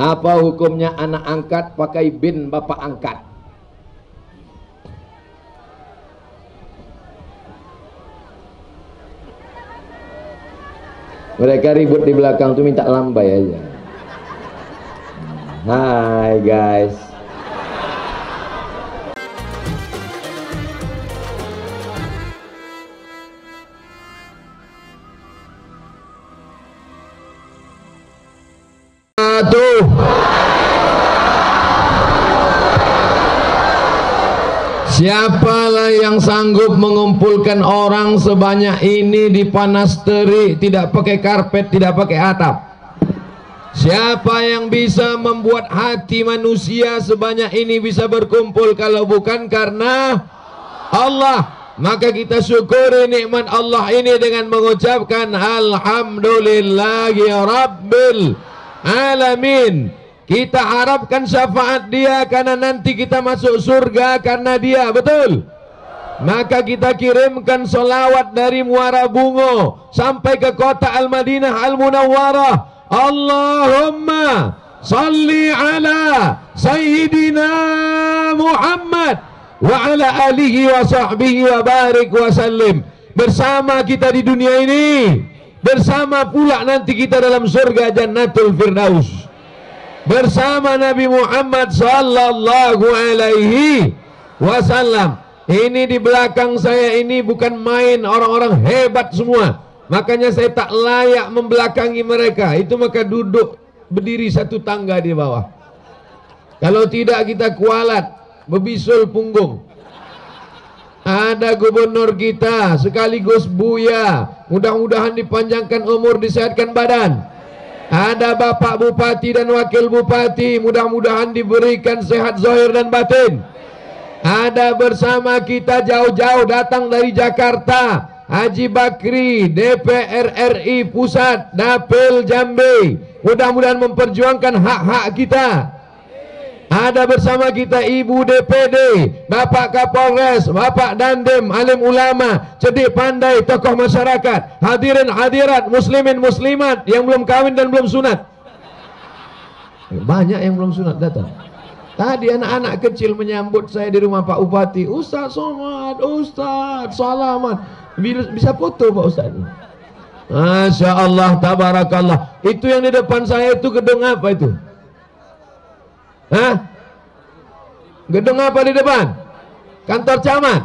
Apa hukumnya anak angkat pakai bin bapak angkat? Mereka ribut di belakang tuh minta lambai aja. Hai guys. Siapalah yang sanggup mengumpulkan orang sebanyak ini di panas terik, tidak pakai karpet, tidak pakai atap? Siapa yang bisa membuat hati manusia sebanyak ini bisa berkumpul kalau bukan karena Allah? Maka kita syukuri nikmat Allah ini dengan mengucapkan Alhamdulillahi Rabbil Alamin. Kita harapkan syafaat dia karena nanti kita masuk surga karena dia, betul? Maka kita kirimkan solawat dari Muara Bungo sampai ke kota Al-Madinah Al-Munawwarah. Allahumma salli ala Sayyidina Muhammad wa ala alihi wa sahbihi wa barik wa sallim. Bersama kita di dunia ini, bersama pula nanti kita dalam surga Jannatul Firdaus bersama Nabi Muhammad sallallahu alaihi wasallam. Ini di belakang saya ini bukan main orang-orang hebat semua. Makanya saya tak layak membelakangi mereka. Itu maka duduk berdiri satu tangga di bawah. Kalau tidak kita kualat, bebisul punggung. Ada gubernur kita sekaligus buya. Mudah-mudahan dipanjangkan umur, disehatkan badan. Ada bapak bupati dan wakil bupati Mudah-mudahan diberikan sehat zahir dan batin Ada bersama kita jauh-jauh datang dari Jakarta Haji Bakri DPR RI Pusat Dapil Jambi Mudah-mudahan memperjuangkan hak-hak kita ada bersama kita Ibu DPD, Bapak Kapolres, Bapak Dandim, alim ulama, cerdik pandai, tokoh masyarakat, hadirin hadirat, muslimin muslimat yang belum kawin dan belum sunat. Banyak yang belum sunat datang. Tadi anak-anak kecil menyambut saya di rumah Pak Bupati. Ustaz Somad, Ustaz, salaman. Bisa foto Pak Ustaz. Masya Allah, tabarakallah. Itu yang di depan saya itu gedung apa itu? Hah? Gedung apa di depan? Kantor camat?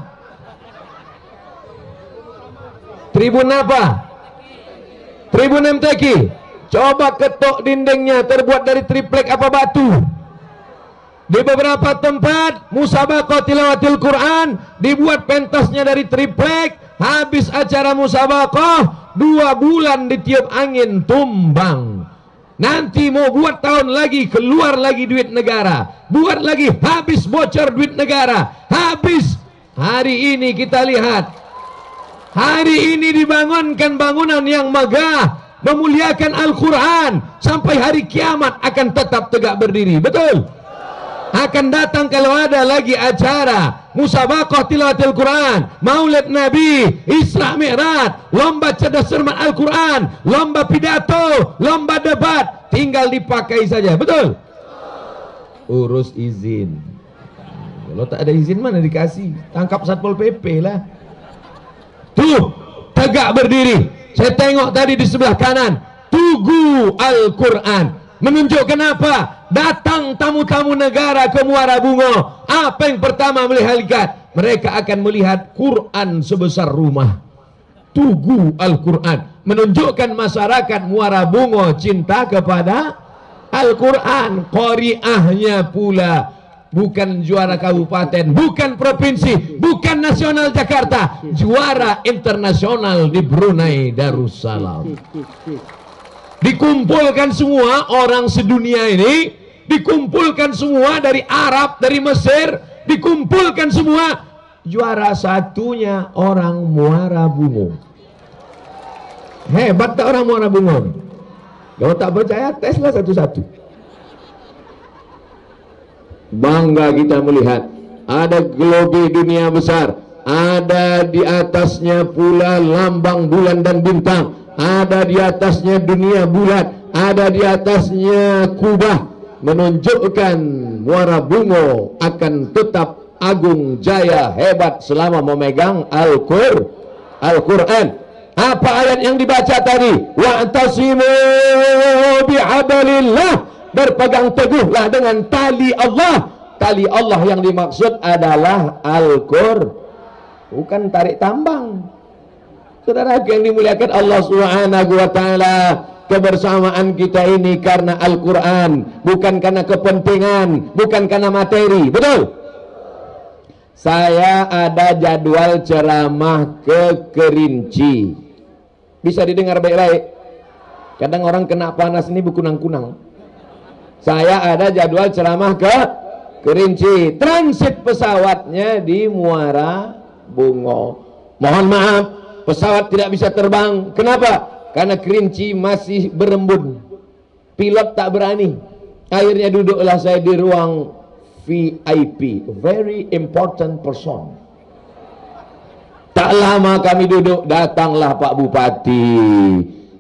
Tribun apa? Tribun MTQ. Coba ketok dindingnya terbuat dari triplek apa batu? Di beberapa tempat musabaqah tilawatil Quran dibuat pentasnya dari triplek. Habis acara musabaqah dua bulan ditiup angin tumbang. Nanti mau buat tahun lagi keluar lagi duit negara. Buat lagi habis bocor duit negara. Habis. Hari ini kita lihat. Hari ini dibangunkan bangunan yang megah. Memuliakan Al-Quran. Sampai hari kiamat akan tetap tegak berdiri. Betul? Akan datang kalau ada lagi acara musabaqah tilawatil Quran, Maulid Nabi, Isra Mi'raj, lomba cerdas cermat Al-Quran, lomba pidato, lomba debat, tinggal dipakai saja. Betul? Urus izin. Kalau tak ada izin mana dikasih? Tangkap Satpol PP lah. Tuh, tegak berdiri. Saya tengok tadi di sebelah kanan. Tugu Al-Quran menunjukkan apa? Datang tamu-tamu negara ke Muara Bungo. Apa yang pertama melihat lihat? Mereka akan melihat Quran sebesar rumah. Tugu Al-Quran. Menunjukkan masyarakat Muara Bungo cinta kepada Al-Quran. Qoriahnya pula. Bukan juara kabupaten, bukan provinsi, bukan nasional Jakarta. Juara internasional di Brunei Darussalam dikumpulkan semua orang sedunia ini dikumpulkan semua dari Arab dari Mesir. Dikumpulkan semua. Juara satunya orang Muara Bungo. Hebat tak orang Muara Bungo? Kalau tak percaya teslah satu-satu. Bangga kita melihat ada globe dunia besar ada di atasnya pula lambang bulan dan bintang ada di atasnya dunia bulat, ada di atasnya Kubah, menunjukkan Muara Bungo akan tetap agung jaya hebat selama memegang Al-Qur'an. Al-Quran. Apa ayat yang dibaca tadi? Wa'tasimu bihablillah. Berpegang teguhlah dengan tali Allah. Tali Allah yang dimaksud adalah Al-Qur'an. Bukan tarik tambang. Saudara yang dimuliakan Allah Subhanahu wa taala, kebersamaan kita ini karena Al-Qur'an, bukan karena kepentingan, bukan karena materi. Betul? Saya ada jadwal ceramah ke Kerinci. Bisa didengar baik-baik. Kadang orang kena panas ini bukunang-kunang. Saya ada jadwal ceramah ke Kerinci. Transit pesawatnya di Muara Bungo. Mohon maaf, pesawat tidak bisa terbang. Kenapa? Karena kerinci masih berembun. Pilot tak berani. Akhirnya duduklah saya di ruang VIP, very important person. Tak lama kami duduk, datanglah Pak Bupati.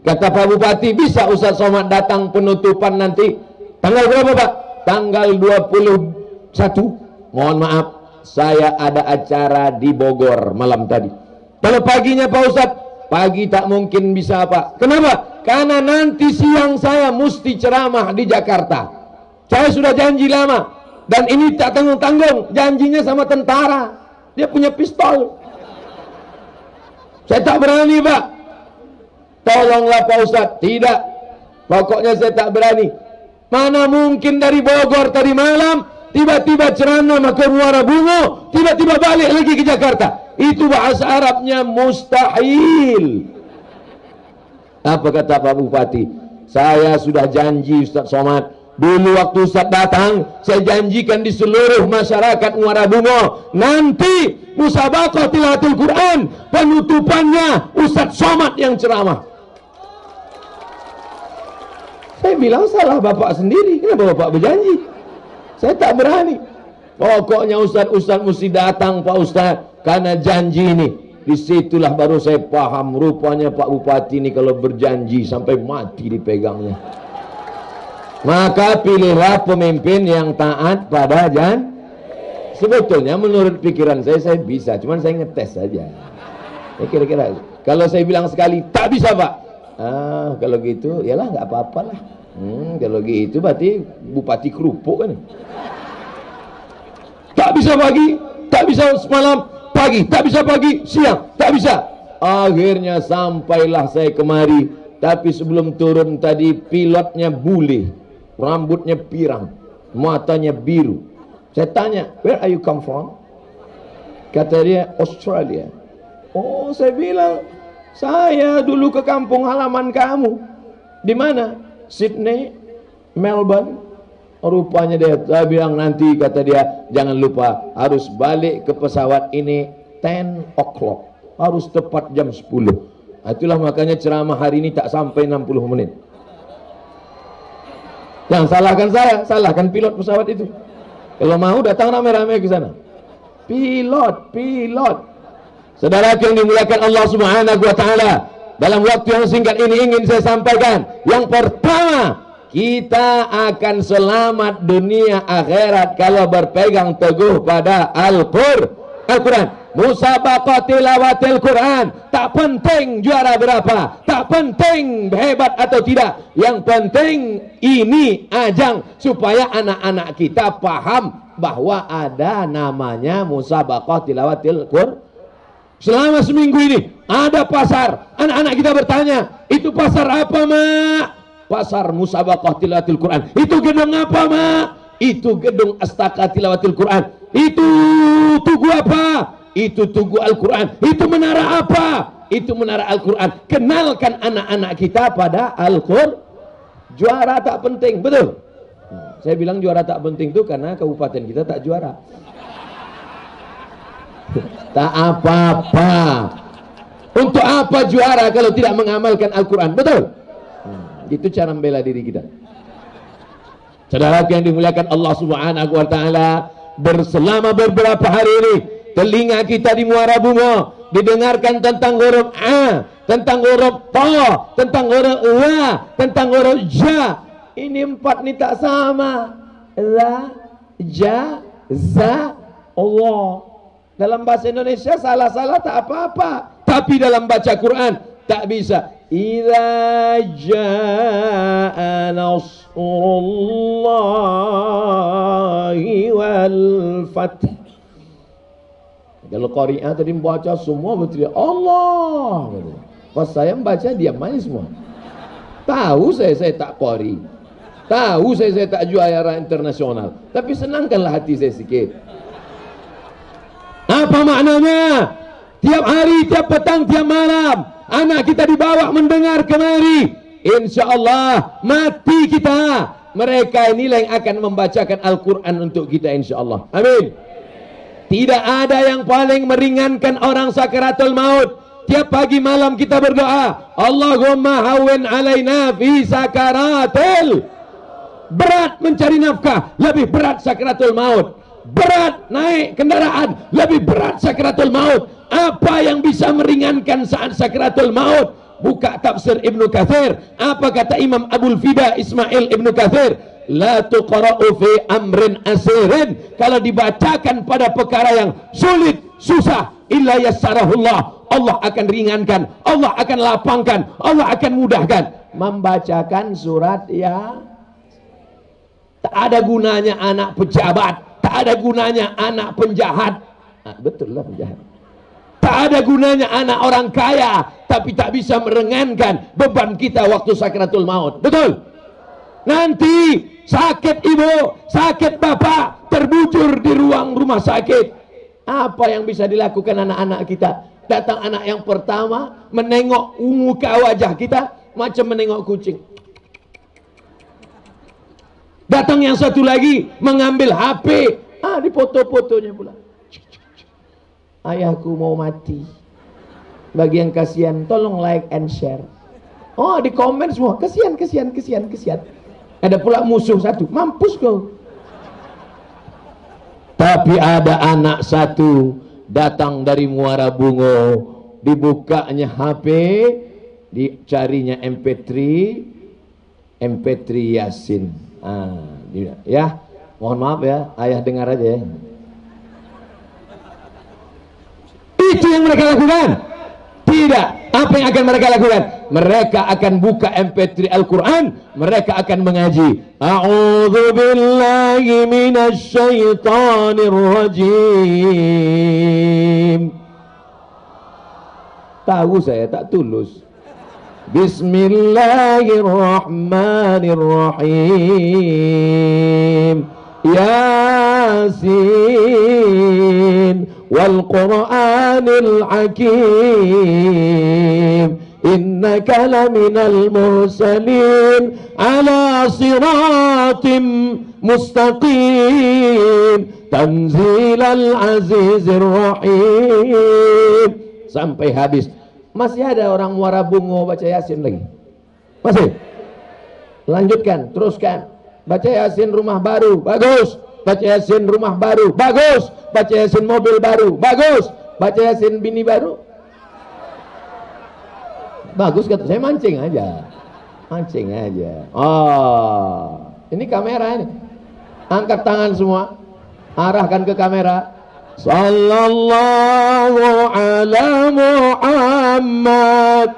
Kata Pak Bupati, bisa Ustaz Somad datang penutupan nanti. Tanggal berapa Pak? Tanggal 21. Mohon maaf, saya ada acara di Bogor malam tadi. Kalau paginya Pak Ustaz, pagi tak mungkin bisa Pak. Kenapa? Karena nanti siang saya mesti ceramah di Jakarta. Saya sudah janji lama. Dan ini tak tanggung-tanggung. Janjinya sama tentara. Dia punya pistol. Saya tak berani Pak. Tolonglah Pak Ustaz. Tidak. Pokoknya saya tak berani. Mana mungkin dari Bogor tadi malam tiba-tiba ceramah ke Muara Bungo, tiba-tiba balik lagi ke Jakarta. Itu bahasa Arabnya mustahil. Apa kata Pak Bupati? Saya sudah janji Ustaz Somad. Dulu waktu Ustaz datang, saya janjikan di seluruh masyarakat Muara Bungo. Nanti musabaqah tilawatul Quran, penutupannya Ustaz Somad yang ceramah. Saya bilang salah Bapak sendiri. Kenapa Bapak berjanji? Saya tak berani. Pokoknya Ustaz-Ustaz mesti datang Pak Ustaz karena janji ini. Di situlah baru saya paham rupanya Pak Bupati ini kalau berjanji sampai mati dipegangnya. Maka pilihlah pemimpin yang taat pada jan. Sebetulnya menurut pikiran saya saya bisa, cuman saya ngetes saja. Ya kira-kira kalau saya bilang sekali tak bisa Pak. Ah kalau gitu, yalah nggak apa-apalah. Hmm, kalau gitu berarti bupati kerupuk kan. Tak bisa pagi, tak bisa semalam, pagi, tak bisa pagi, siang, tak bisa. Akhirnya sampailah saya kemari, tapi sebelum turun tadi pilotnya bule, rambutnya pirang, matanya biru. Saya tanya, where are you come from? Kata dia, Australia. Oh, saya bilang, saya dulu ke kampung halaman kamu. Di mana? Sydney, Melbourne. Rupanya dia, bilang nanti kata dia, jangan lupa harus balik ke pesawat ini 10 o'clock. Harus tepat jam 10. Itulah makanya ceramah hari ini tak sampai 60 menit. Yang salahkan saya, salahkan pilot pesawat itu. Kalau mau datang rame-rame ke sana. Pilot, pilot. Saudara yang dimuliakan Allah Subhanahu wa taala, dalam waktu yang singkat ini ingin saya sampaikan yang pertama kita akan selamat dunia akhirat kalau berpegang teguh pada Al-Qur'an. Musabaqah tilawatil Quran. Tak penting juara berapa tak penting hebat atau tidak. Yang penting ini ajang supaya anak-anak kita paham bahwa ada namanya musabaqah tilawatil Quran Selama seminggu ini ada pasar. Anak-anak kita bertanya, itu pasar apa, Mak? Pasar Musabaqah Tilawatil Quran. Itu gedung apa, Mak? Itu gedung Astaka Tilawatil Quran. Itu tugu apa? Itu tugu Al-Quran. Itu menara apa? Itu menara Al-Quran. Kenalkan anak-anak kita pada Al-Quran. Juara tak penting, betul? Saya bilang juara tak penting itu karena kabupaten kita tak juara tak apa-apa. Untuk apa juara kalau tidak mengamalkan Al-Quran? Betul? Hmm, itu cara membela diri kita. Saudara yang dimuliakan Allah subhanahu wa ta'ala berselama beberapa hari ini telinga kita di muara bunga didengarkan tentang huruf A tentang huruf Ta tentang huruf La tentang huruf Ja ini empat ini tak sama. La ja za Allah dalam bahasa Indonesia salah-salah tak apa-apa. Tapi dalam baca Quran tak bisa. Idza jaa nasrullahi wal fath. Kalau Qari'ah tadi membaca semua betul Allah. Pas saya membaca diam aja semua. Tahu saya saya tak Qari. Tahu saya saya tak juara internasional. Tapi senangkanlah hati saya sikit Apa maknanya? Tiap hari, tiap petang, tiap malam Anak kita dibawa mendengar kemari Insya Allah mati kita Mereka inilah yang akan membacakan Al-Quran untuk kita insya Allah Amin tidak ada yang paling meringankan orang sakaratul maut. Tiap pagi malam kita berdoa, Allahumma hawin alaina fi sakaratul. Berat mencari nafkah, lebih berat sakaratul maut. Berat naik kendaraan, lebih berat sakaratul maut. Apa yang bisa meringankan saat sakaratul maut? Buka tafsir Ibnu Kathir. Apa kata Imam Abdul Fida Ismail Ibnu Kathir? la tuqra'u fi amrin asirin kalau dibacakan pada perkara yang sulit susah illa yassarahullah Allah akan ringankan Allah akan lapangkan Allah akan mudahkan membacakan surat ya tak ada gunanya anak pejabat tak ada gunanya anak penjahat nah, betul lah penjahat tak ada gunanya anak orang kaya tapi tak bisa merengankan beban kita waktu sakratul maut betul nanti sakit ibu, sakit bapak, terbujur di ruang rumah sakit. Apa yang bisa dilakukan anak-anak kita? Datang anak yang pertama, menengok muka wajah kita, macam menengok kucing. Datang yang satu lagi, mengambil HP. Ah, di foto-fotonya pula. Ayahku mau mati. Bagi yang kasihan, tolong like and share. Oh, di komen semua. Kesian, kesian, kesian, kesian. Ada pula musuh satu, mampus kau. Tapi ada anak satu datang dari Muara Bungo, dibukanya HP, dicarinya MP3, MP3 Yasin. Ah, ya. Mohon maaf ya, ayah dengar aja ya. Itu yang mereka lakukan. Tidak. Apa yang akan mereka lakukan? Mereka akan buka MP3 Al-Quran. Mereka akan mengaji. A'udhu billahi minasyaitanir. Tahu saya tak tulus. Bismillahirrahmanirrahim. Yasin. والقرآن الحكيم إنك لمن المرسلين على صراط مستقيم تنزيل العزيز الرحيم sampai habis masih ada orang muara bungo baca yasin lagi? Masih? Lanjutkan teruskan. Baca yasin rumah baru bagus. Baca yasin rumah baru bagus. Baca yasin mobil baru bagus. Baca yasin bini baru? Bagus kata saya mancing aja. Mancing aja. Oh ini kamera ini. Angkat tangan semua. Arahkan ke kamera صلى الله على محمد.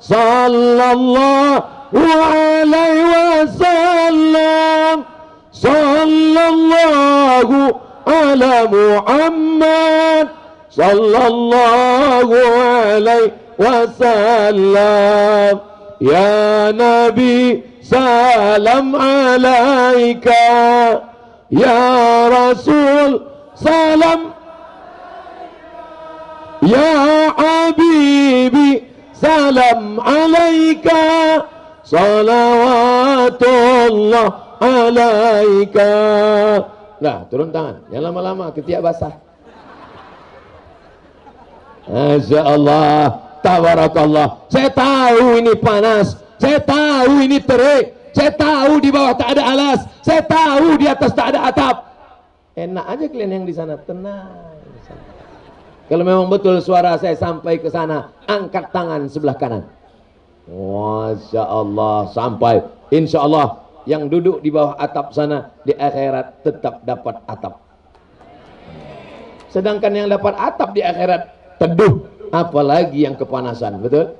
صلى الله عليه وسلم. صلى الله على محمد صلى الله عليه وسلم. يا نبي سلام عليك. يا رسول سلام ya habibi salam alaika salawatullah alaika. Nah, turun tangan. Yang lama-lama ketiak basah. Masya Allah. Tabarakallah. Saya tahu ini panas. Saya tahu ini terik. Saya tahu di bawah tak ada alas. Saya tahu di atas tak ada atap. Enak aja kalian yang di sana. Tenang. Kalau memang betul suara saya sampai ke sana, angkat tangan sebelah kanan. Masya Allah. Sampai. Insya Allah yang duduk di bawah atap sana di akhirat tetap dapat atap. Sedangkan yang dapat atap di akhirat teduh, apalagi yang kepanasan, betul?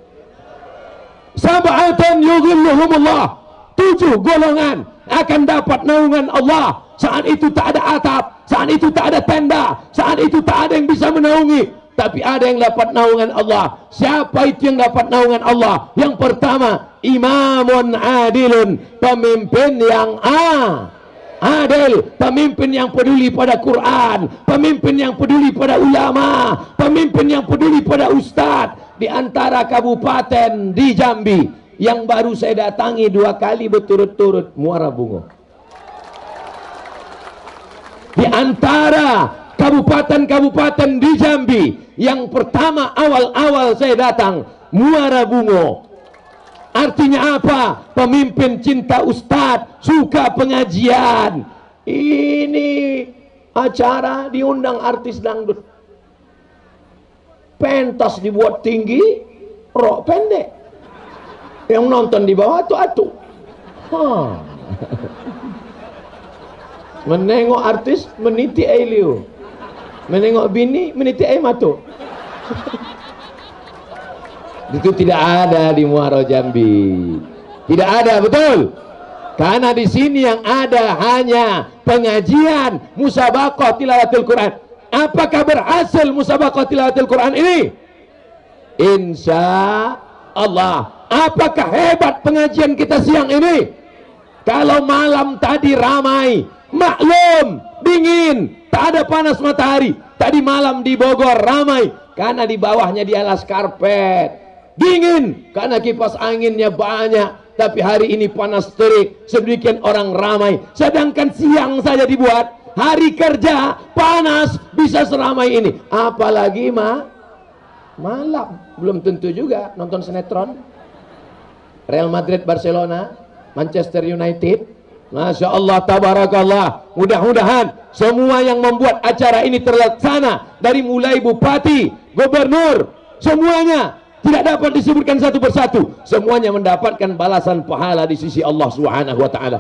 Sab'atan yughilluhumullah. Tujuh golongan akan dapat naungan Allah. Saat itu tak ada atap, saat itu tak ada tenda, saat itu tak ada yang bisa menaungi. Tapi ada yang dapat naungan Allah. Siapa itu yang dapat naungan Allah? Yang pertama, imamun adilun, pemimpin yang. Adil, pemimpin yang peduli pada Quran, pemimpin yang peduli pada ulama, pemimpin yang peduli pada ustaz di antara kabupaten di Jambi yang baru saya datangi dua kali berturut-turut Muara Bungo. Di antara kabupaten-kabupaten di Jambi yang pertama awal-awal saya datang Muara Bungo Artinya apa? Pemimpin cinta ustadz, suka pengajian. Ini acara diundang artis dangdut. Pentas dibuat tinggi, rok pendek. Yang nonton di bawah tuh atu. Menengok artis meniti ailiu. Menengok bini meniti air matu. Itu tidak ada di Muaro Jambi. Tidak ada, betul? Karena di sini yang ada hanya pengajian musabaqah tilawatul Quran. Apakah berhasil musabaqah tilawatul Quran ini? Insya Allah. Apakah hebat pengajian kita siang ini? Kalau malam tadi ramai, maklum, dingin, tak ada panas matahari. Tadi malam di Bogor ramai karena di bawahnya di alas karpet dingin karena kipas anginnya banyak tapi hari ini panas terik sedemikian orang ramai sedangkan siang saja dibuat hari kerja panas bisa seramai ini apalagi ma malam belum tentu juga nonton sinetron Real Madrid Barcelona Manchester United. Masya Allah tabarakallah. Mudah-mudahan semua yang membuat acara ini terlaksana dari mulai bupati gubernur semuanya tidak dapat disebutkan satu persatu. Semuanya mendapatkan balasan pahala di sisi Allah Subhanahu wa taala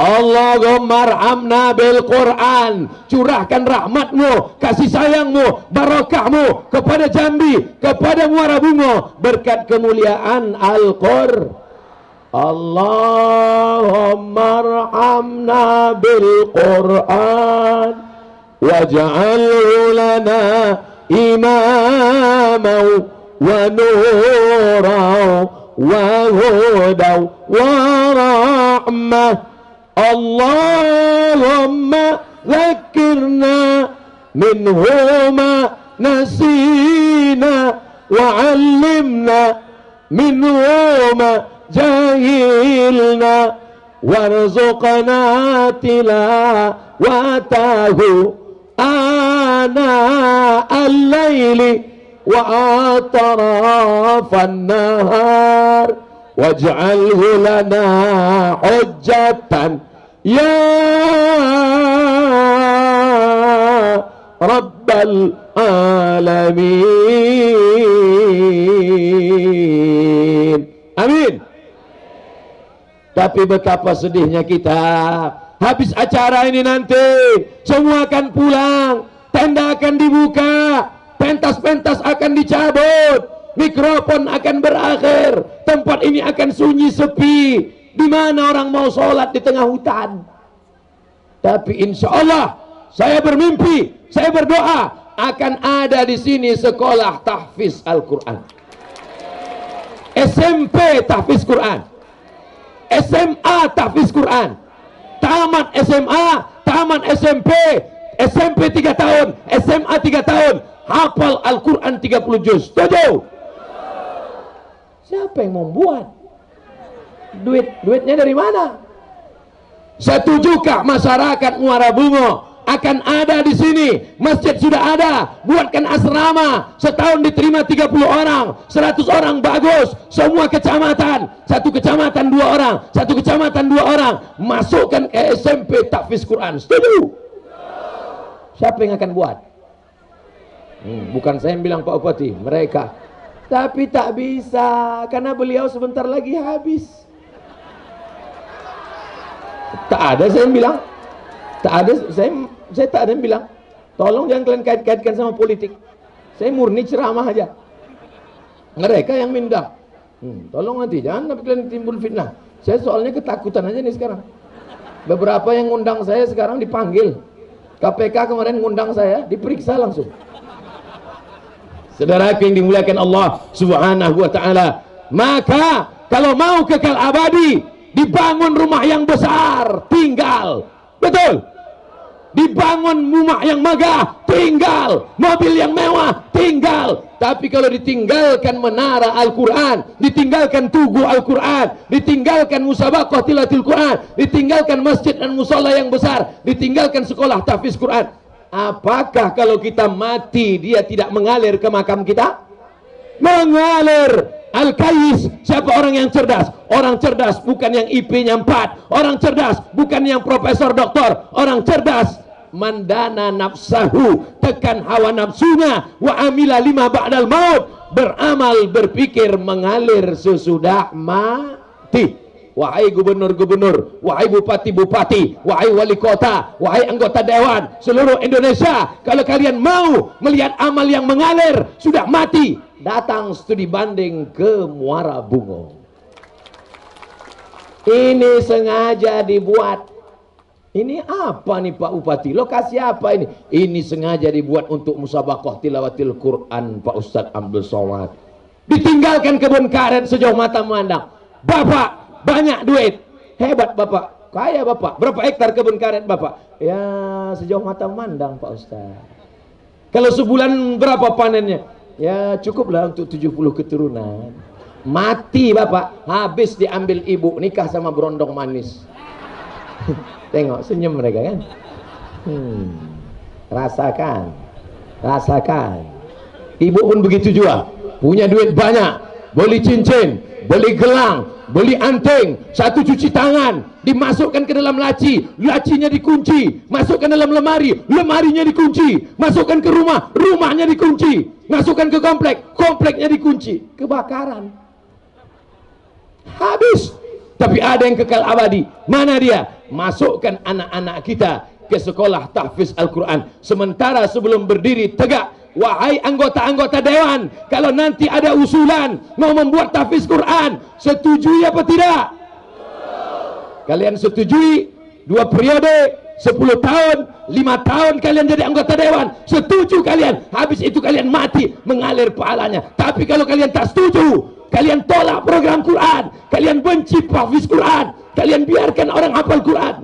Allahumma rahamna bil Quran. Curahkan rahmatmu kasih sayangmu barokahmu kepada Jambi kepada Muara Bungo berkat kemuliaan Al-Qur'an Allahumma rahamna bil Quran. Waj'alhu lana imamaw wa nuraw wa hudaw wa rahmah. اللهم ذكرنا منهما نسينا وعلمنا منهما جاهلنا وارزقنا تلاوته آناء الليل وأطراف النهار. waj'alhu lana hujjatan. Ya rabbal alamin. Amin. Tapi betapa sedihnya kita. Habis acara ini nanti semua akan pulang. Tenda akan dibuka. Pentas-pentas akan dicabut mikrofon akan berakhir. Tempat ini akan sunyi sepi. Di mana orang mau sholat di tengah hutan? Tapi insya Allah saya bermimpi saya berdoa akan ada di sini sekolah tahfiz Al-Quran. SMP tahfiz Quran. SMA tahfiz Quran. Tamat SMA tamat SMP SMP 3 tahun SMA 3 tahun. Hafal Al-Quran 30 juz. Setuju? Siapa yang membuat? Duit, duitnya dari mana? Setujukah masyarakat Muara Bungo akan ada di sini? Masjid sudah ada, buatkan asrama. Setahun diterima 30 orang, 100 orang bagus. Semua kecamatan, satu kecamatan dua orang, satu kecamatan dua orang. Masukkan ke SMP Tahfiz Quran. Setuju? Siapa yang akan buat? Hmm, bukan saya yang bilang Pak Bupati, mereka. Tapi tak bisa karena beliau sebentar lagi habis. Tak ada saya yang bilang. Tak ada saya saya tak ada yang bilang. Tolong jangan kalian kait-kaitkan sama politik. Saya murni ceramah aja. Mereka yang minta. Hmm, tolong nanti jangan tapi kalian timbul fitnah. Saya soalnya ketakutan aja nih sekarang. Beberapa yang ngundang saya sekarang dipanggil. KPK kemarin ngundang saya, diperiksa langsung. Saudara yang dimuliakan Allah Subhanahu wa taala, maka kalau mau kekal abadi, dibangun rumah yang besar, tinggal. Betul? dibangun rumah yang megah tinggal mobil yang mewah tinggal tapi kalau ditinggalkan menara Al-Quran ditinggalkan tugu Al-Quran ditinggalkan musabaqah tilatil Quran ditinggalkan masjid dan musola yang besar ditinggalkan sekolah tahfiz Quran apakah kalau kita mati dia tidak mengalir ke makam kita? Mengalir. Al-Kais siapa orang yang cerdas? Orang cerdas bukan yang IP-nya 4 Orang cerdas bukan yang profesor doktor. Orang cerdas. Mandana nafsahu tekan hawa nafsunya. Wa amila lima ba'dal maut. Beramal berpikir mengalir sesudah mati wahai gubernur-gubernur wahai bupati-bupati wahai wali kota wahai anggota dewan seluruh Indonesia kalau kalian mau melihat amal yang mengalir sudah mati datang studi banding ke Muara Bungo ini sengaja dibuat ini apa nih Pak Bupati? Lokasi apa ini? Ini sengaja dibuat untuk musabaqah tilawatil Quran Pak Ustadz Abdul Somad. Ditinggalkan kebun karet sejauh mata memandang. Bapak banyak duit. Hebat Bapak. Kaya Bapak. Berapa hektar kebun karet Bapak? Ya sejauh mata memandang Pak Ustadz. Kalau sebulan berapa panennya? Ya cukuplah untuk 70 keturunan. Mati Bapak. Habis diambil ibu nikah sama berondong manis. Tengok senyum mereka kan. Hmm. Rasakan. Rasakan. Ibu pun begitu juga. Punya duit banyak. Beli cincin. Beli gelang. Beli anting. Satu cuci tangan. Dimasukkan ke dalam laci. Lacinya dikunci. Masukkan dalam lemari. Lemarinya dikunci. Masukkan ke rumah. Rumahnya dikunci. Masukkan ke komplek. Kompleknya dikunci. Kebakaran. Habis. Tapi ada yang kekal abadi. Mana dia? Masukkan anak-anak kita ke sekolah tahfiz Al-Quran. Sementara sebelum berdiri tegak, wahai anggota-anggota dewan, kalau nanti ada usulan mau membuat tahfiz Quran, setujui apa tidak? Kalian setujui dua periode, sepuluh tahun, lima tahun kalian jadi anggota dewan, setuju kalian, habis itu kalian mati mengalir pahalanya. Tapi kalau kalian tak setuju, kalian tolak program Quran, kalian benci hafiz Quran, kalian biarkan orang hafal Quran.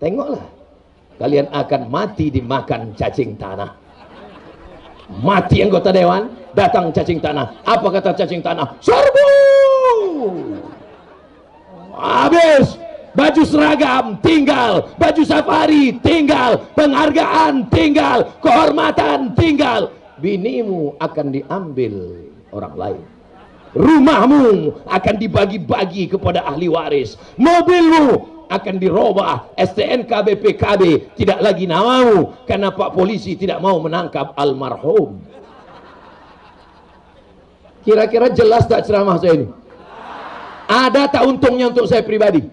Tengoklah, kalian akan mati dimakan cacing tanah. Mati anggota dewan, datang cacing tanah. Apa kata cacing tanah? Serbu! Habis baju seragam tinggal, baju safari tinggal, penghargaan tinggal, kehormatan tinggal. Binimu akan diambil orang lain rumahmu akan dibagi-bagi kepada ahli waris mobilmu akan dirubah. STNK BPKB tidak lagi namamu karena Pak Polisi tidak mau menangkap almarhum. Kira-kira jelas tak ceramah saya ini? Ada tak untungnya untuk saya pribadi?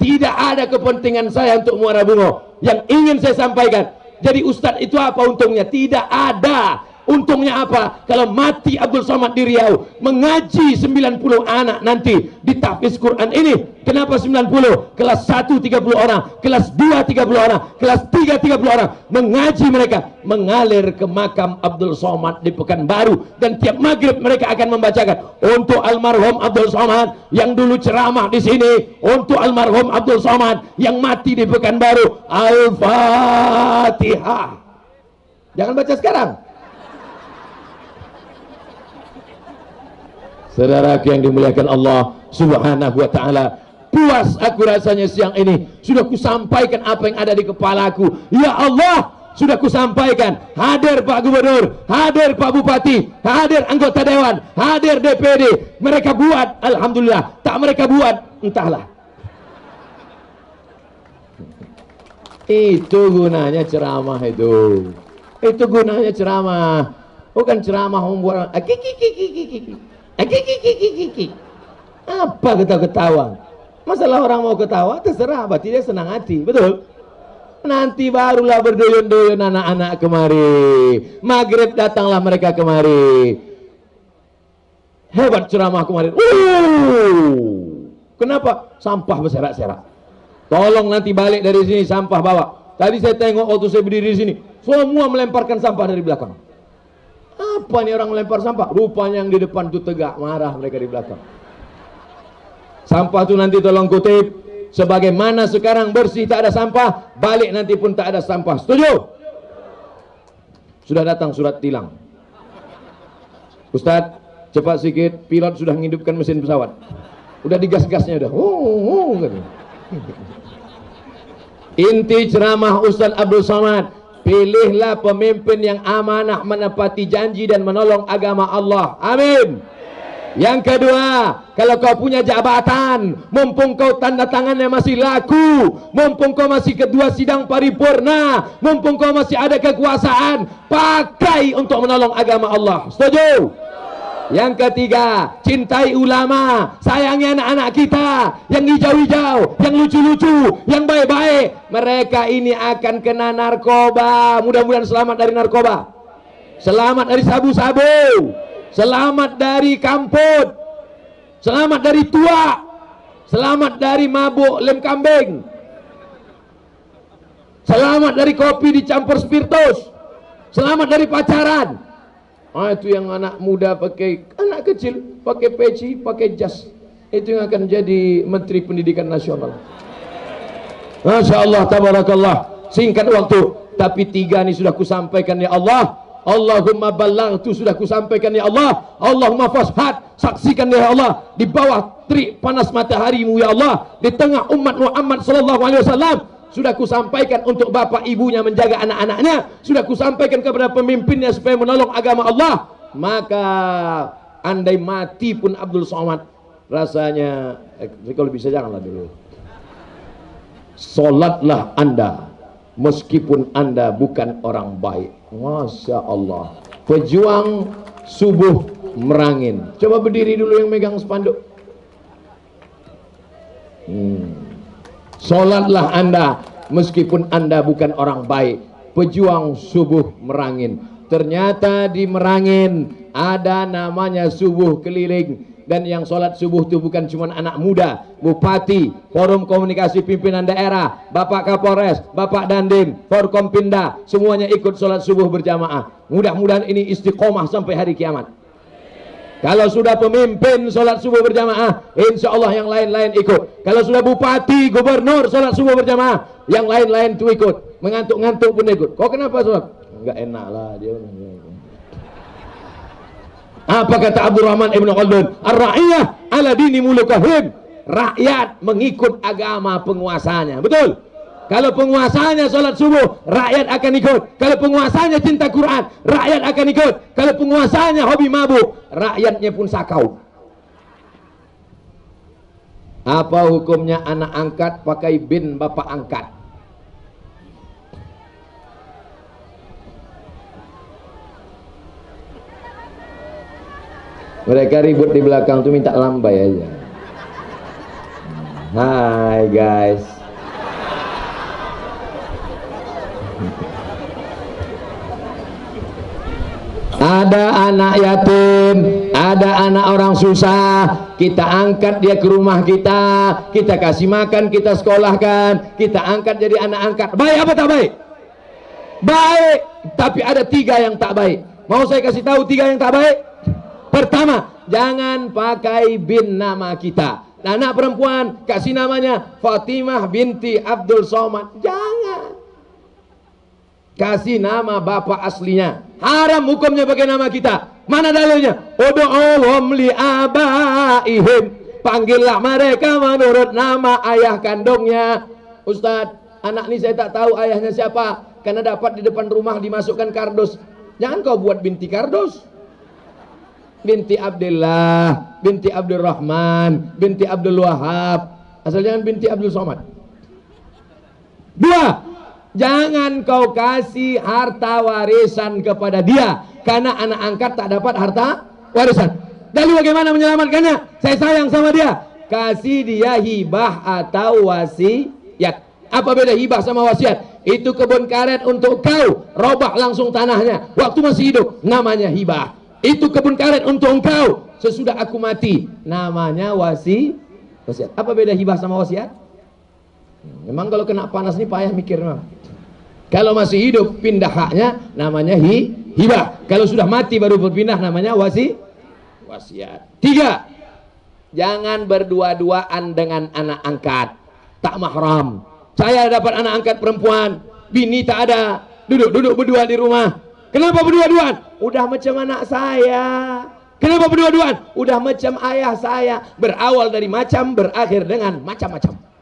Tidak ada kepentingan saya untuk Muara Bungo yang ingin saya sampaikan jadi Ustadz itu apa untungnya? Tidak ada Untungnya apa? Kalau mati Abdul Somad di Riau mengaji 90 anak nanti di tahfiz Quran ini. Kenapa 90? Kelas 1 30 orang, kelas 2 30 orang, kelas 3 30 orang mengaji mereka mengalir ke makam Abdul Somad di Pekanbaru dan tiap maghrib mereka akan membacakan untuk almarhum Abdul Somad yang dulu ceramah di sini, untuk almarhum Abdul Somad yang mati di Pekanbaru. Al-Fatihah. Jangan baca sekarang. Saudara yang dimuliakan Allah Subhanahu wa taala, puas aku rasanya siang ini sudah kusampaikan apa yang ada di kepalaku. Ya Allah, sudah kusampaikan. Hadir Pak Gubernur, hadir Pak Bupati, hadir anggota dewan, hadir DPD. Mereka buat, alhamdulillah. Tak mereka buat, entahlah. Itu gunanya ceramah itu. Itu gunanya ceramah. Bukan ceramah membuat kiki kiki kiki. Apa ketawa ketawa? Masalah orang mau ketawa terserah, berarti dia senang hati, betul? Nanti barulah berduyun-duyun anak-anak kemari. Maghrib datanglah mereka kemari. Hebat ceramah kemarin. Uh, kenapa? Sampah berserak-serak. Tolong nanti balik dari sini sampah bawa. Tadi saya tengok waktu saya berdiri di sini, semua melemparkan sampah dari belakang. Apa nih orang melempar sampah? Rupanya yang di depan tuh tegak, marah mereka di belakang. Sampah tuh nanti tolong kutip, Sebagaimana sekarang bersih tak ada sampah, balik nanti pun tak ada sampah. Setuju? Sudah datang surat tilang. Ustaz, cepat sikit, pilot sudah menghidupkan mesin pesawat. Udah digas-gasnya udah. Oh, oh, Inti ceramah Ustaz Abdul Samad, pilihlah pemimpin yang amanah menepati janji dan menolong agama Allah. Amin. Yang kedua, kalau kau punya jabatan, mumpung kau tanda tangannya masih laku, mumpung kau masih kedua sidang paripurna, mumpung kau masih ada kekuasaan, pakai untuk menolong agama Allah. Setuju? Yang ketiga, cintai ulama, sayangi anak-anak kita yang hijau-hijau, yang lucu-lucu, yang baik-baik. Mereka ini akan kena narkoba. Mudah-mudahan selamat dari narkoba. Selamat dari sabu-sabu. Selamat dari kamput. Selamat dari tua. Selamat dari mabuk lem kambing. Selamat dari kopi dicampur spiritus. Selamat dari pacaran. Ah itu yang anak muda pakai anak kecil pakai peci, pakai jas. Itu yang akan jadi menteri pendidikan nasional. Masya Allah, tabarakallah. Singkat waktu, tapi tiga ini sudah kusampaikan ya Allah. Allahumma tu sudah kusampaikan ya Allah Allahumma fashad saksikan ya Allah di bawah terik panas mataharimu ya Allah di tengah umat Muhammad sallallahu alaihi wasallam sudah kusampaikan untuk bapak ibunya menjaga anak-anaknya. Sudah kusampaikan kepada pemimpinnya supaya menolong agama Allah. Maka andai mati pun Abdul Somad rasanya eh, kalau bisa janganlah dulu. Solatlah anda meskipun anda bukan orang baik. Masya Allah. Pejuang subuh merangin. Coba berdiri dulu yang megang spanduk. Hmm. Solatlah anda meskipun anda bukan orang baik pejuang subuh merangin ternyata di merangin ada namanya subuh keliling dan yang sholat subuh itu bukan cuma anak muda, bupati, forum komunikasi pimpinan daerah, bapak kapolres, bapak dandim, forkompinda, semuanya ikut sholat subuh berjamaah. Mudah-mudahan ini istiqomah sampai hari kiamat. Kalau sudah pemimpin sholat subuh berjamaah, insya Allah yang lain-lain ikut. Kalau sudah bupati, gubernur sholat subuh berjamaah, yang lain-lain itu ikut. Mengantuk-ngantuk pun ikut. Kok kenapa sholat? Enggak enak lah dia. Apa kata Abdurrahman Ibn Khaldun? Ar-ra'iyah ala dini mulukahim. Rakyat mengikut agama penguasanya. Betul? Kalau penguasanya sholat subuh, rakyat akan ikut. Kalau penguasanya cinta Quran, rakyat akan ikut. Kalau penguasanya hobi mabuk, rakyatnya pun sakau. Apa hukumnya anak angkat pakai bin bapak angkat? Mereka ribut di belakang tuh minta lambai aja. Hai guys. Ada anak yatim, ada anak orang susah, kita angkat dia ke rumah kita, kita kasih makan, kita sekolahkan, kita angkat jadi anak angkat. Baik apa tak baik? Baik, tapi ada tiga yang tak baik. Mau saya kasih tahu tiga yang tak baik? Pertama, jangan pakai bin nama kita. Anak perempuan kasih namanya Fatimah binti Abdul Somad. Jangan. Kasih nama bapak aslinya. Haram hukumnya pakai nama kita. Mana dalilnya? Udu'uhum li abaihim. Panggillah mereka menurut nama ayah kandungnya. Ustadz, anak ini saya tak tahu ayahnya siapa. Karena dapat di depan rumah dimasukkan kardus. Jangan kau buat binti kardus binti Abdullah, binti Abdul Rahman, binti Abdul Wahab. Asal jangan binti Abdul Somad. Dua, jangan kau kasih harta warisan kepada dia karena anak angkat tak dapat harta warisan. Lalu bagaimana menyelamatkannya? Saya sayang sama dia. kasih dia hibah atau wasiat. Apa beda hibah sama wasiat? Itu kebun karet untuk kau, robah langsung tanahnya. Waktu masih hidup, namanya hibah. Itu kebun karet untuk engkau, sesudah aku mati, namanya wasi wasiat. Apa beda hibah sama wasiat? Memang kalau kena panas ini payah mikir memang. Kalau masih hidup pindah haknya namanya hi, hibah. Kalau sudah mati baru berpindah namanya wasi wasiat. Tiga, jangan berdua-duaan dengan anak angkat. Tak mahram. Saya dapat anak angkat perempuan, bini tak ada, duduk-duduk berdua di rumah. Kenapa berdua-duaan? Udah macam anak saya. Kenapa berdua-duaan? Udah macam ayah saya. Berawal dari macam, berakhir dengan macam-macam.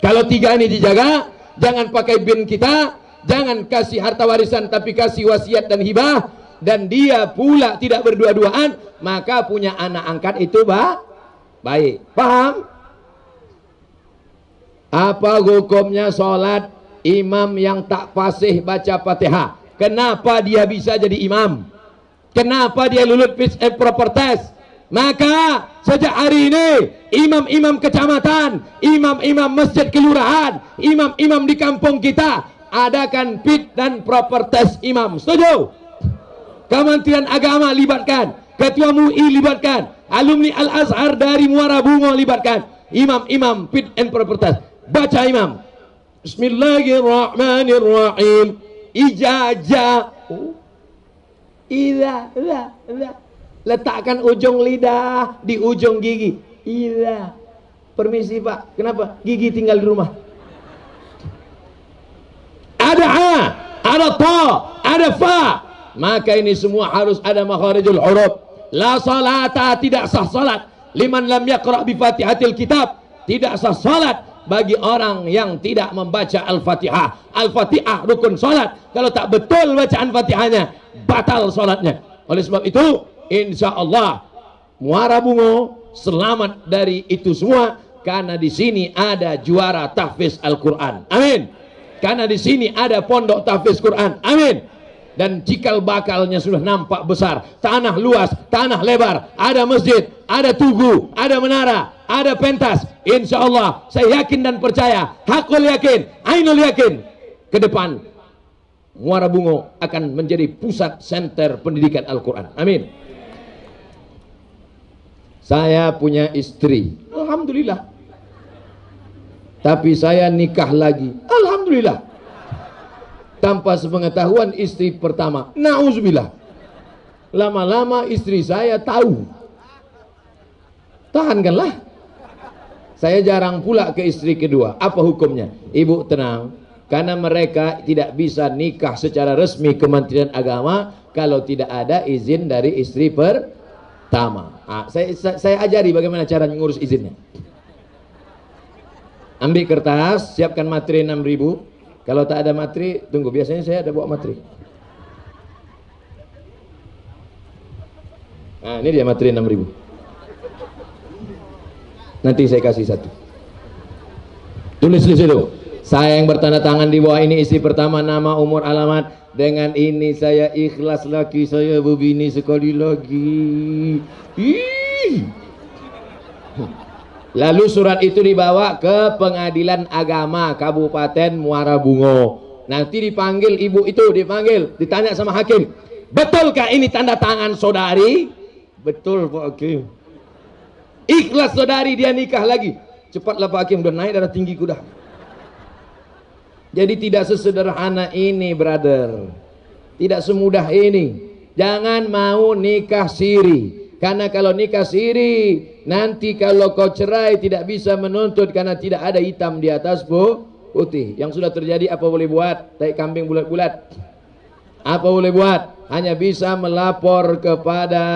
Kalau tiga ini dijaga, jangan pakai bin kita, jangan kasih harta warisan tapi kasih wasiat dan hibah dan dia pula tidak berdua-duaan, maka punya anak angkat itu bah baik. Paham? Apa hukumnya sholat imam yang tak fasih baca fatihah? Kenapa dia bisa jadi imam? Kenapa dia lulus fit and proper test? Maka sejak hari ini imam-imam kecamatan, imam-imam masjid kelurahan, imam-imam di kampung kita adakan fit dan proper test imam. Setuju? Kementerian Agama libatkan, Ketua MUI libatkan, alumni Al-Azhar dari Muara Bungo libatkan, imam-imam fit and proper test. Baca imam. Bismillahirrahmanirrahim. Ijazah. Oh. Ila, ila, ila. Letakkan ujung lidah di ujung gigi. Ila. Permisi Pak, kenapa? Gigi tinggal di rumah. Ada A, ada Ta, ada Fa. Maka ini semua harus ada makharijul huruf. La salata tidak sah salat. Liman lam yaqra bi fatihatil kitab. Tidak sah salat bagi orang yang tidak membaca Al-Fatihah. Al-Fatihah rukun salat. Kalau tak betul bacaan Fatihahnya, batal salatnya. Oleh sebab itu, insya Allah Muara Bungo selamat dari itu semua karena di sini ada juara tahfiz Al-Qur'an. Amin. Karena di sini ada pondok tahfiz Quran. Amin. Dan cikal bakalnya sudah nampak besar. Tanah luas, tanah lebar, ada masjid, ada tugu, ada menara, ada pentas. Insya Allah saya yakin dan percaya, hakul yakin, ainul yakin. Ke depan Muara Bungo akan menjadi pusat center pendidikan Al-Quran. Amin. Saya punya istri. Alhamdulillah. Tapi saya nikah lagi. Alhamdulillah. Tanpa sepengetahuan istri pertama. Nauzubillah. Lama-lama istri saya tahu. Tahankanlah. Saya jarang pula ke istri kedua. Apa hukumnya? Ibu tenang. Karena mereka tidak bisa nikah secara resmi Kementerian Agama kalau tidak ada izin dari istri pertama. Nah, saya, saya ajari bagaimana cara mengurus izinnya. Ambil kertas, siapkan materi 6000. Kalau tak ada materi, tunggu. Biasanya saya ada bawa materi. Nah, ini dia materi 6000. Nanti saya kasih satu. Tulis di situ. Saya yang bertanda tangan di bawah ini isi pertama nama umur alamat dengan ini saya ikhlas lagi saya begini sekali lagi. Ih. Lalu surat itu dibawa ke pengadilan agama Kabupaten Muara Bungo. Nanti dipanggil ibu itu, dipanggil, ditanya sama hakim. Betulkah ini tanda tangan saudari? Betul Pak Hakim. Ikhlas saudari dia nikah lagi. Cepatlah Pak Hakim udah naik darah tinggi kuda. Jadi tidak sesederhana ini brother. Tidak semudah ini. Jangan mau nikah siri. Karena kalau nikah siri, nanti kalau kau cerai tidak bisa menuntut karena tidak ada hitam di atas bu, putih. Yang sudah terjadi apa boleh buat? Tai kambing bulat-bulat. Apa boleh buat? Hanya bisa melapor kepada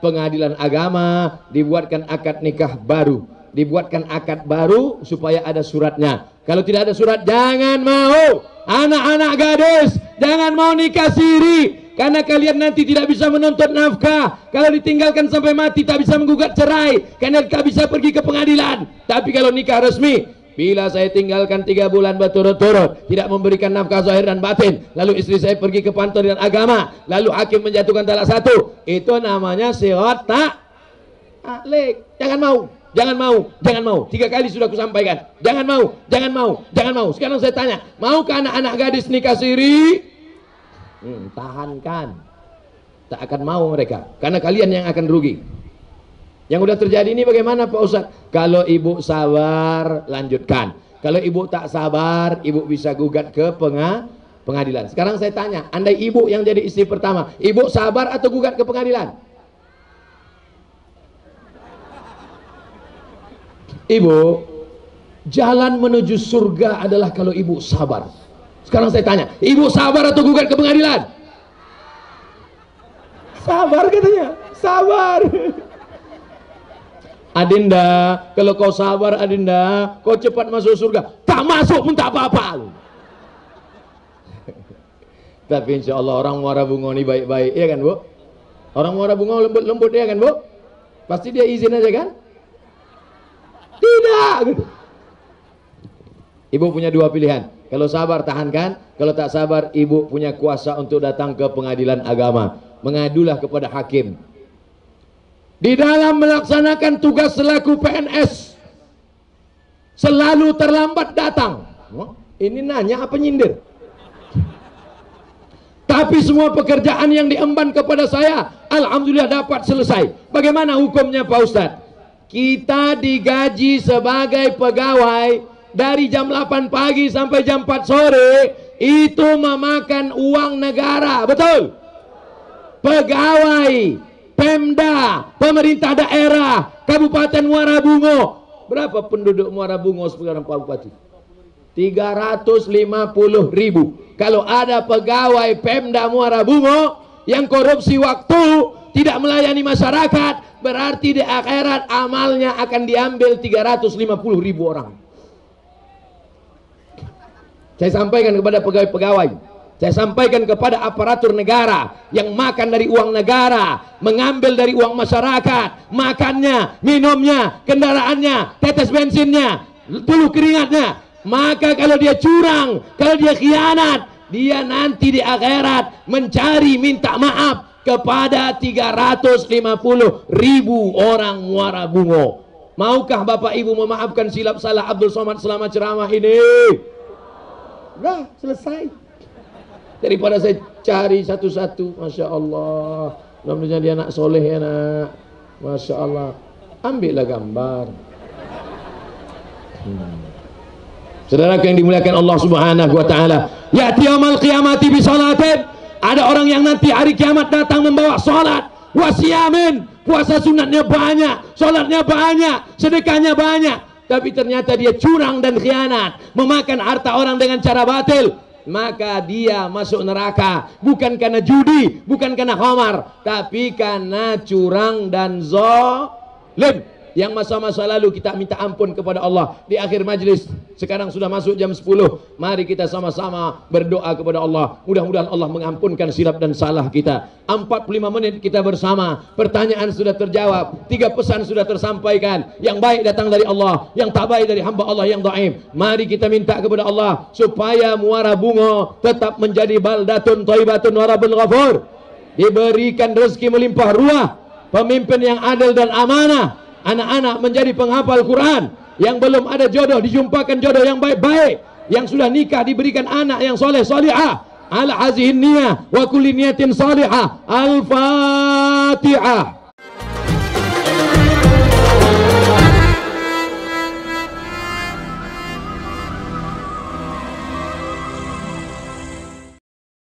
pengadilan agama, dibuatkan akad nikah baru. Dibuatkan akad baru supaya ada suratnya. Kalau tidak ada surat, jangan mau. Anak-anak gadis, jangan mau nikah siri. Karena kalian nanti tidak bisa menuntut nafkah. Kalau ditinggalkan sampai mati, tak bisa menggugat cerai. Karena tak bisa pergi ke pengadilan. Tapi kalau nikah resmi, Bila saya tinggalkan tiga bulan berturut-turut Tidak memberikan nafkah zahir dan batin Lalu istri saya pergi ke pantau dan agama Lalu hakim menjatuhkan talak satu Itu namanya sirat tak jangan mau, jangan mau, jangan mau. Tiga kali sudah kusampaikan. Jangan mau, jangan mau, jangan mau. Sekarang saya tanya, maukah anak-anak gadis nikah siri? Hmm, tahankan. Tak akan mau mereka, karena kalian yang akan rugi. Yang udah terjadi ini bagaimana Pak Ustaz? Kalau ibu sabar, lanjutkan. Kalau ibu tak sabar, ibu bisa gugat ke penga pengadilan. Sekarang saya tanya, andai ibu yang jadi istri pertama, ibu sabar atau gugat ke pengadilan? Ibu, jalan menuju surga adalah kalau ibu sabar. Sekarang saya tanya, ibu sabar atau gugat ke pengadilan? Sabar katanya, sabar. Adinda, kalau kau sabar Adinda, kau cepat masuk surga. Tak masuk pun tak apa-apa. Tapi insya Allah orang muara bunga ini baik-baik, ya kan bu? Orang muara bunga lembut-lembut ya kan bu? Pasti dia izin aja kan? Tidak. Ibu punya dua pilihan. Kalau sabar tahankan, kalau tak sabar ibu punya kuasa untuk datang ke pengadilan agama. Mengadulah kepada hakim. Di dalam melaksanakan tugas selaku PNS selalu terlambat datang. Ini nanya apa nyindir? Tapi semua pekerjaan yang diemban kepada saya, Alhamdulillah dapat selesai. Bagaimana hukumnya Pak Ustadz? Kita digaji sebagai pegawai dari jam 8 pagi sampai jam 4 sore itu memakan uang negara, betul? Pegawai, Pemda, pemerintah daerah, Kabupaten Muara Bungo. Berapa penduduk Muara Bungo sekarang Pak Bupati? 350 ribu. Kalau ada pegawai Pemda Muara Bungo yang korupsi waktu, tidak melayani masyarakat, berarti di akhirat amalnya akan diambil 350 ribu orang. Saya sampaikan kepada pegawai-pegawai, saya sampaikan kepada aparatur negara yang makan dari uang negara, mengambil dari uang masyarakat, makannya, minumnya, kendaraannya, tetes bensinnya, dulu keringatnya. Maka kalau dia curang, kalau dia khianat, dia nanti di akhirat mencari minta maaf kepada 350 ribu orang muara bungo. Maukah Bapak Ibu memaafkan silap salah Abdul Somad selama ceramah ini? Dah selesai. Daripada saya cari satu-satu, Masya Allah. Mudah-mudahan dia anak soleh ya nak. Masya Allah. Ambillah gambar. Hmm. Saudara yang dimuliakan Allah Subhanahu wa taala. Ya'ti yaumul qiyamati bi salatin ada orang yang nanti hari kiamat datang membawa sholat. Wasiamin. Puasa sunatnya banyak. Sholatnya banyak. Sedekahnya banyak. Tapi ternyata dia curang dan khianat. Memakan harta orang dengan cara batil. Maka dia masuk neraka. Bukan karena judi. Bukan karena khamar. Tapi karena curang dan zolim yang masa-masa lalu kita minta ampun kepada Allah. Di akhir majlis sekarang sudah masuk jam 10 mari kita sama-sama berdoa kepada Allah. Mudah-mudahan Allah mengampunkan silap dan salah kita. 45 menit kita bersama. Pertanyaan sudah terjawab. Tiga pesan sudah tersampaikan. Yang baik datang dari Allah yang tak baik dari hamba Allah yang daim mari kita minta kepada Allah supaya muara bunga tetap menjadi baldatun taibatun warabun ghafur. Diberikan rezeki melimpah ruah. Pemimpin yang adil dan amanah anak-anak menjadi penghafal Quran yang belum ada jodoh dijumpakan jodoh yang baik-baik yang sudah nikah diberikan anak yang soleh solihah. Ala hazihin niyah wa kulli niyatin salihah al-fatihah